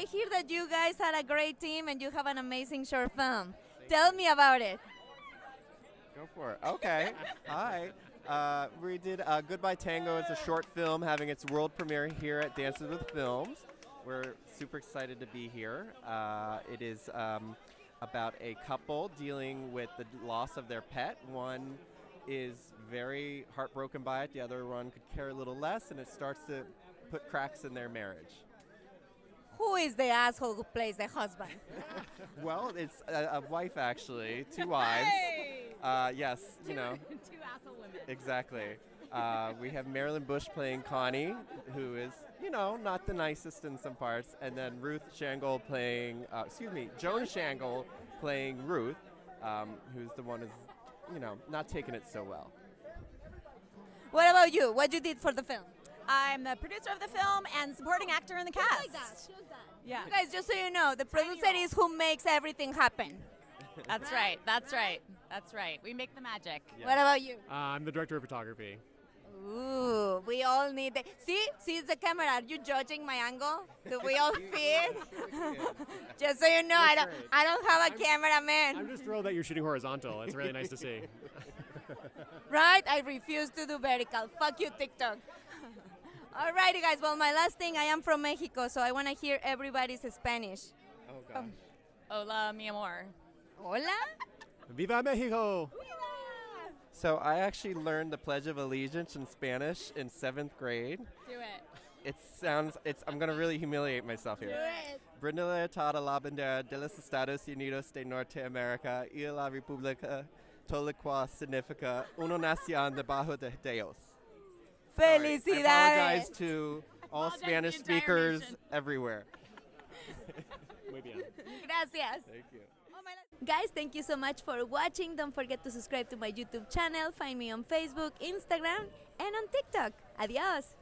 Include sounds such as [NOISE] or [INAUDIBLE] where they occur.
I hear that you guys had a great team and you have an amazing short film. Tell me about it. Go for it. Okay. Hi. Uh, we did uh, Goodbye Tango. It's a short film having its world premiere here at Dances with Films. We're super excited to be here. Uh, it is um, about a couple dealing with the loss of their pet. One is very heartbroken by it, the other one could care a little less, and it starts to put cracks in their marriage. Who is the asshole who plays the husband? [LAUGHS] Well, it's a, a wife actually, two wives. Uh, yes, you know. [LAUGHS] Two asshole women. Exactly. Uh, we have Marilyn Bush playing Connie, who is, you know, not the nicest in some parts, and then Ruth Shangle playing, uh, excuse me, Joan Shangle playing Ruth, um, who's the one who's, you know, not taking it so well. What about you? What you did for the film? I'm the producer of the film and supporting actor in the cast. Yeah. You guys, just so you know, the producer is who makes everything happen. [LAUGHS] That's right. That's right. That's right. We make the magic. What about you? Uh, I'm the director of photography. Ooh, we all need the see, see the camera. Are you judging my angle? Do we all [LAUGHS] fit? [LAUGHS] just so you know, I don't. I don't have a cameraman. I'm just thrilled that you're shooting horizontal. It's really nice to see. right? I refuse to do vertical. Fuck you, TikTok. Alrighty, guys. Well, my last thing, I am from Mexico, so I want to hear everybody's Spanish. Oh, um, gosh. Hola, mi amor. Hola. Viva Mexico! So I actually learned the Pledge of Allegiance in Spanish in seventh grade. Do it. It sounds, it's, I'm going to really humiliate myself here. Brindo la lealtad a la bandera de los Estados Unidos de Norteamérica y la República, todo lo cual significa una nación debajo de Dios. Sorry. I Felicidades. apologize to all apologize to the Spanish speakers nation. everywhere. [LAUGHS] Muy bien. Gracias. Thank you. Oh, Guys, thank you so much for watching. Don't forget to subscribe to my YouTube channel. Find me on Facebook, Instagram, and on TikTok. Adios.